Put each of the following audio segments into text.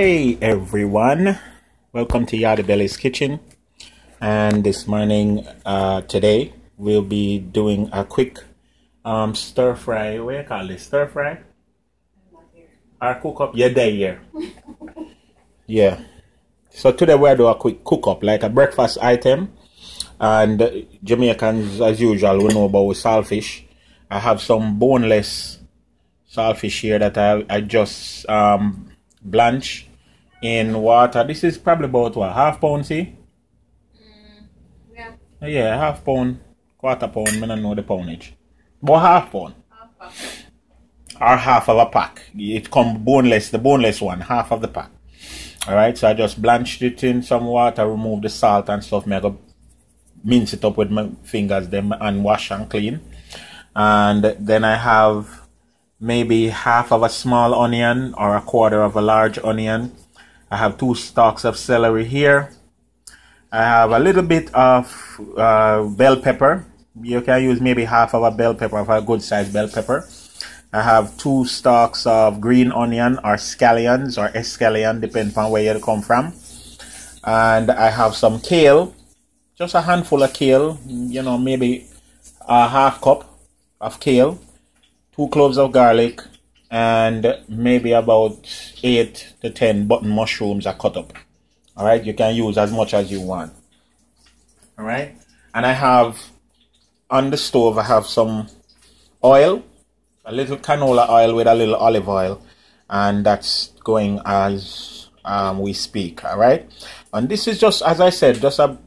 Hey everyone, welcome to Yardie Belly's Kitchen. And this morning, uh, today, we'll be doing a quick um, stir fry. What do you call this? Stir fry? Or cook up? Yeah, there, yeah. yeah. So today we'll do a quick cook up, like a breakfast item. And Jamaicans, as usual, we know about saltfish. I have some boneless saltfish here that I, I just um, blanch in water. This is probably about what, half pound, see? Mm, yeah. Yeah, half pound, quarter pound, I don't know the poundage. But half pound. Half Or half of a pack. It come boneless, the boneless one, half of the pack. Alright, so I just blanched it in some water, remove the salt and stuff. I go mince it up with my fingers them and wash and clean. And then I have maybe half of a small onion or a quarter of a large onion. I have two stalks of celery here. I have a little bit of uh, bell pepper. You can use maybe half of a bell pepper of a good sized bell pepper. I have two stalks of green onion or scallions or escallion, depending on where you come from. And I have some kale, just a handful of kale, you know, maybe a half cup of kale, two cloves of garlic, and maybe about eight to ten button mushrooms are cut up. All right, you can use as much as you want. All right, and I have on the stove, I have some oil, a little canola oil with a little olive oil, and that's going as um, we speak. All right, and this is just as I said, just a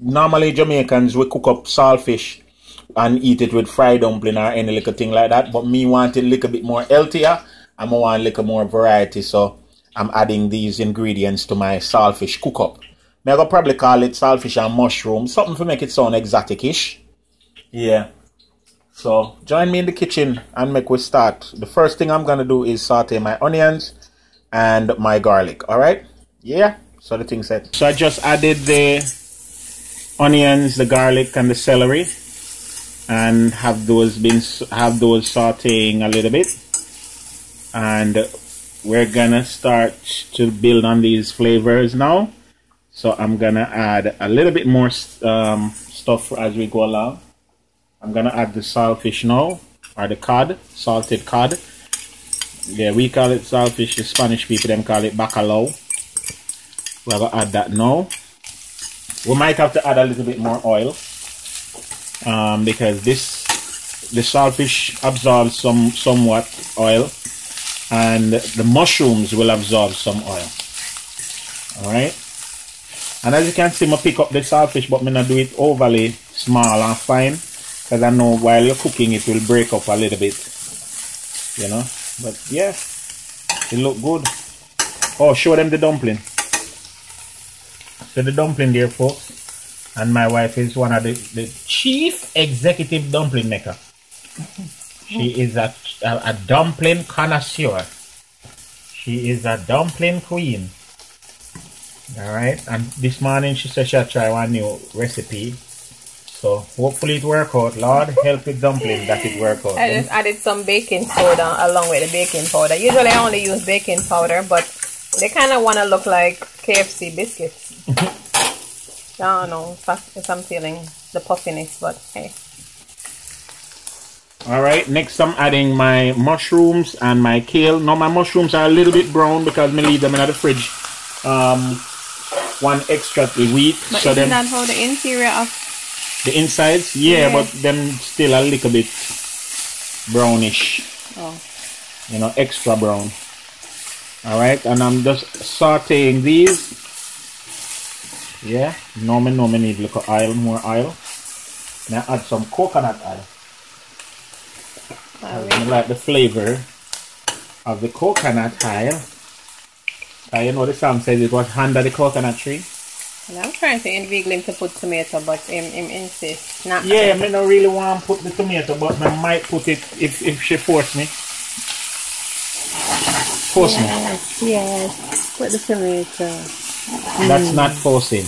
normally Jamaicans we cook up saltfish and eat it with fried dumpling or any little thing like that. But me want it a little bit more healthier. I'm want a little more variety, so I'm adding these ingredients to my saltfish cook up. Me I go probably call it saltfish and mushroom, something to make it sound exotic-ish. Yeah. So join me in the kitchen and make we start. The first thing I'm gonna do is saute my onions and my garlic. All right? Yeah. So the thing set. So I just added the onions, the garlic, and the celery, and have those been have those sautéing a little bit, and we're gonna start to build on these flavors now. So I'm gonna add a little bit more um, stuff as we go along. I'm gonna add the saltfish now, or the cod, salted cod. Yeah, we call it saltfish. The Spanish people them call it bacalao. We're gonna add that now. We might have to add a little bit more oil um, because this the saltfish absorbs some somewhat oil, and the mushrooms will absorb some oil. All right. And as you can see, I pick up the saltfish, but I'm not do it overly small and fine because I know while you're cooking it will break up a little bit. You know, but yeah, it look good. Oh, show them the dumpling. So the dumpling there, folks. And my wife is one of the, the chief executive dumpling maker. She oh. is a, a, a dumpling connoisseur. She is a dumpling queen. Alright, and this morning she said she'll try one new recipe. So hopefully it work out. Lord help with dumpling that it work out. I eh? just added some baking soda along with the baking powder. Usually I only use baking powder, but they kind of want to look like KFC biscuits. I don't know if I'm feeling the puffiness, but hey. Alright, next I'm adding my mushrooms and my kale. Now my mushrooms are a little bit brown because I leave them in the fridge. Um, one extra week. But so isn't them, that how the interior of the insides, yeah, Yeah. but them still a little bit brownish. oh you know, extra brown. All right, and I'm just sauteing these. Yeah, no me me need little oil, more oil. Now add some coconut oil. I really like the flavor of the coconut oil. Uh, you know the song says it was under the coconut tree. and I'm trying to inveigle him to put tomato, but him, him insists not. Yeah, me don't really want to put the tomato, but I might put it if if she force me. Force me. Yes, yes. Put the tomato. That's not forcing.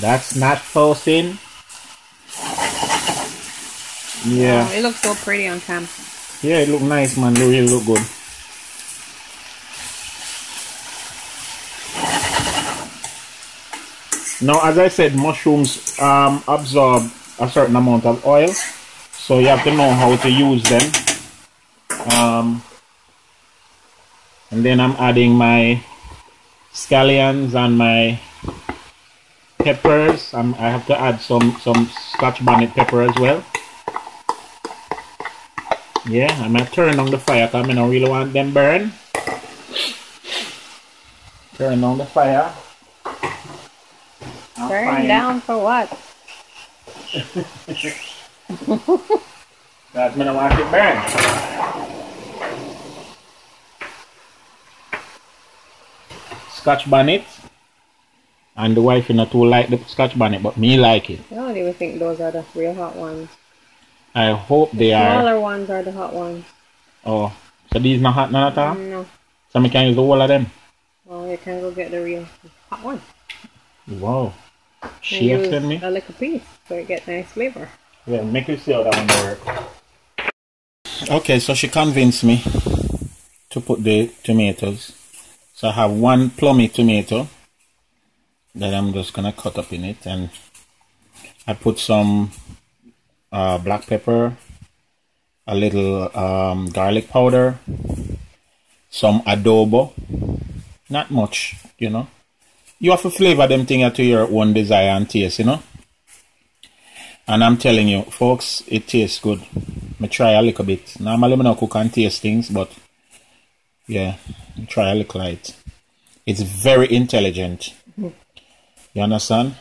That's not forcing. Yeah. Oh, it looks so pretty on cam. Yeah, it look nice, man. It really look good. Now, as I said, mushrooms um, absorb a certain amount of oil, so you have to know how to use them. Um, and then I'm adding my scallions and my peppers. I'm, I have to add some some Scotch bonnet pepper as well. Yeah, I'm gonna turn on the fire because I don't really want them burn. Turn on the fire. I'm burn fine. down for what? That's don't want it burn. Scotch bonnet. And the wife not too like the Scotch bonnet, but me like it. I don't even think those are the real hot ones. I hope they the are. Smaller ones are the hot ones. Oh, so these not hot none at all? No. So I can use the whole of them? Oh, you can go get the real hot one. Wow. She sent me? A little piece so it get nice flavor. Yeah, make you see how that one work. Okay, so she convinced me to put the tomatoes. So I have one plummy tomato that I'm just gonna cut up in it and I put some uh, black pepper, a little um, garlic powder, some adobo, not much, you know. You have to flavor them things to your own desire and taste, you know. And I'm telling you, folks, it tastes good. Me try a little bit. Normally, I don't cook and taste things, but yeah, a light. It's very intelligent. You understand?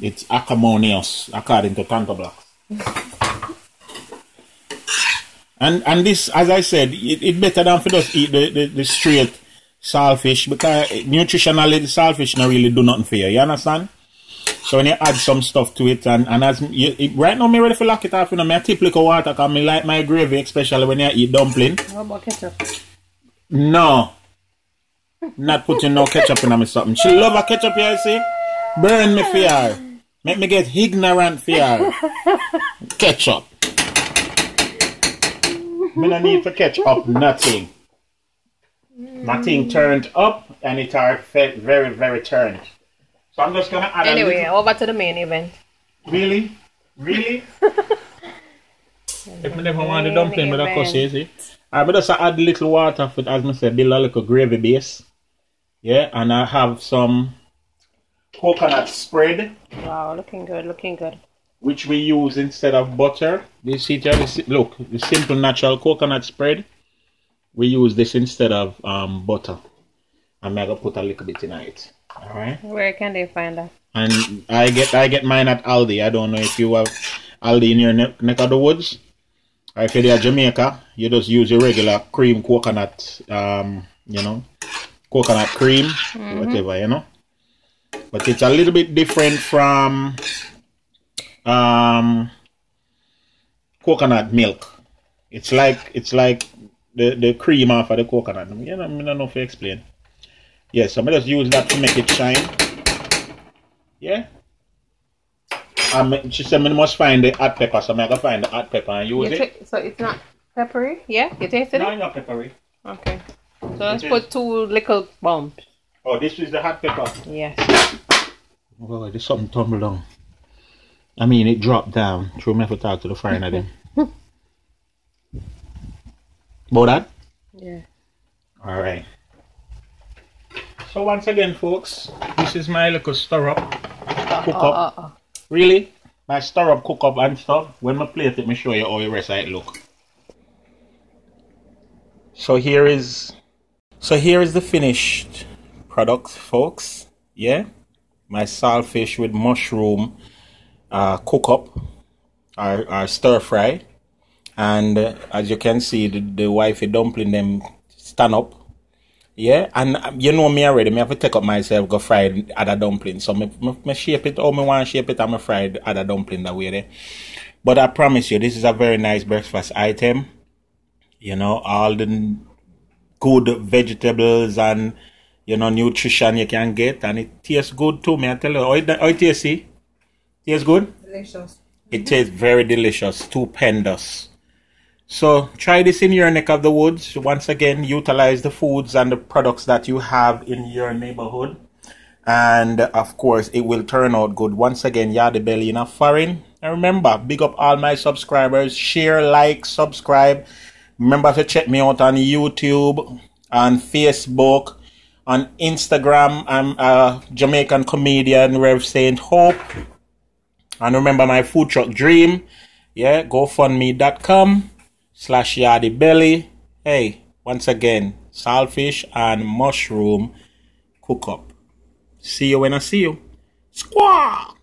It's acrimonious, according to Tanto Blacks. and and this, as I said, it, it better than for just eat the, the, the straight saltfish because nutritionally the saltfish not really do nothing for you. You understand? So when you add some stuff to it and, and as you, it, right now me ready for lock it off, you know, me I tip like water because me like my gravy, especially when you eat dumpling. What about ketchup? No. Not putting no ketchup in my something. She love a ketchup, you see? Burn me for her. Make me get ignorant for her. ketchup. me no need for ketchup, nothing. Nothing turned up and it are very, very turned. So I'm just gonna add Anyway, over to the main event. Really? Really? if me never want the dumpling with a cuss, you see. I just add a little water for as I said, build a little gravy base. Yeah, and I have some coconut spread. Wow, looking good, looking good. Which we use instead of butter. This here, look, the simple natural coconut spread we use this instead of um, butter. I'm gonna put a little bit in it. All right. Where can they find that? And I get I get mine at Aldi. I don't know if you have Aldi in your neck, neck of the woods. If you're Jamaica, you just use your regular cream coconut, um, you know, coconut cream, mm -hmm. whatever, you know. But it's a little bit different from um, coconut milk. It's like it's like the, the cream off of the coconut. You know, I don't know if I explain. Yes, so I'm just use that to make it shine. Yeah. Um, she said I must find the hot pepper, so I'm going to find the hot pepper and use it. So it's not peppery? Yeah? You tasted no, it? No, not peppery. Okay. So let's put two little bumps. Oh, this is the hot pepper? Yes. Oh, there's something tumbled down. I mean, it dropped down. True, me have to talk to the fire again. About that? Yeah. All right. So once again, folks, this is my little stir up, cook up. Uh, uh, uh, really? My stir up, cook up and stuff. When my plate it, me show you how the rest of it look. So here is, so here is the finished product, folks. Yeah, my saltfish with mushroom uh, cook up, or stir fry and uh, as you can see the, the wifey dumpling them stand up yeah and um, you know me already me have to take up myself go fry other dumpling so me, me, me shape it how me want shape it and me fry other dumpling that way there. But i promise you this is a very nice breakfast item. You know all the good vegetables and you know nutrition you can get and it tastes good too me i tell you? How it, how it tastes tastes good? Delicious. It tastes very delicious stupendous so try this in your neck of the woods. Once again, utilize the foods and the products that you have in your neighborhood. and of course it will turn out good. Once again Yardie Belly in a foreign. And remember big up all my subscribers. Share like subscribe. Remember to check me out on youtube on facebook on instagram. I'm a jamaican comedian rev saint hope. And remember my food truck dream. Yeah gofundme.com slash Yardie Belly hey once again saltfish and mushroom cook up See you when I see you. Squawk!